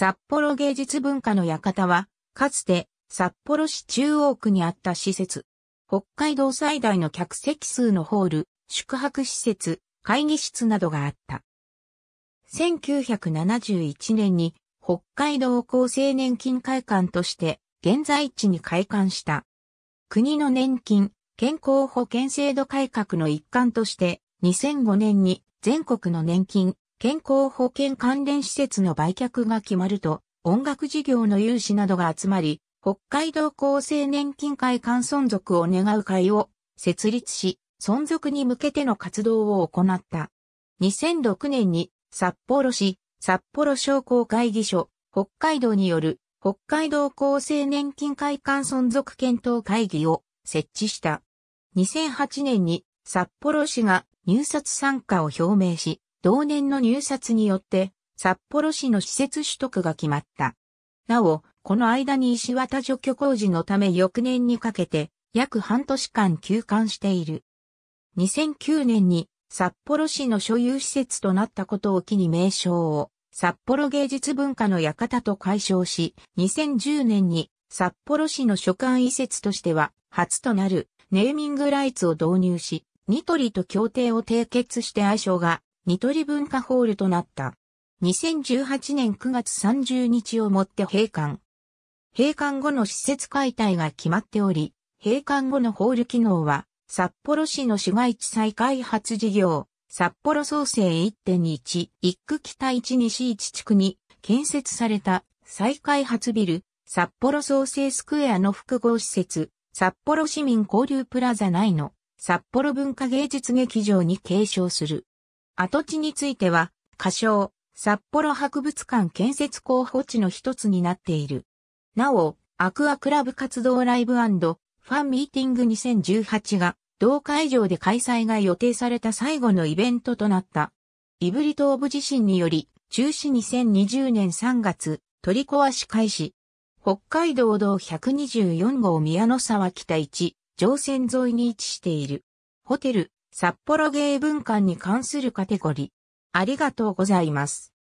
札幌芸術文化の館は、かつて札幌市中央区にあった施設。北海道最大の客席数のホール、宿泊施設、会議室などがあった。1971年に北海道厚生年金会館として現在地に開館した。国の年金、健康保険制度改革の一環として2005年に全国の年金、健康保険関連施設の売却が決まると、音楽事業の有志などが集まり、北海道厚生年金会館存続を願う会を設立し、存続に向けての活動を行った。2006年に札幌市、札幌商工会議所、北海道による北海道厚生年金会館存続検討会議を設置した。2008年に札幌市が入札参加を表明し、同年の入札によって札幌市の施設取得が決まった。なお、この間に石渡除去工事のため翌年にかけて約半年間休館している。2009年に札幌市の所有施設となったことを機に名称を札幌芸術文化の館と解消し、2010年に札幌市の所管移設としては初となるネーミングライツを導入し、ニトリと協定を締結して愛称がニトリ文化ホールとなった。2018年9月30日をもって閉館。閉館後の施設解体が決まっており、閉館後のホール機能は、札幌市の市街地再開発事業、札幌創生1.21、一区北1西1地区に建設された再開発ビル、札幌創生スクエアの複合施設、札幌市民交流プラザ内の札幌文化芸術劇場に継承する。跡地については、仮称、札幌博物館建設候補地の一つになっている。なお、アクアクラブ活動ライブファンミーティング2018が同会場で開催が予定された最後のイベントとなった。イブリ東部地震により中止2020年3月取り壊し開始。北海道道124号宮野沢北1上線沿いに位置している。ホテル札幌芸文館に関するカテゴリー。ありがとうございます。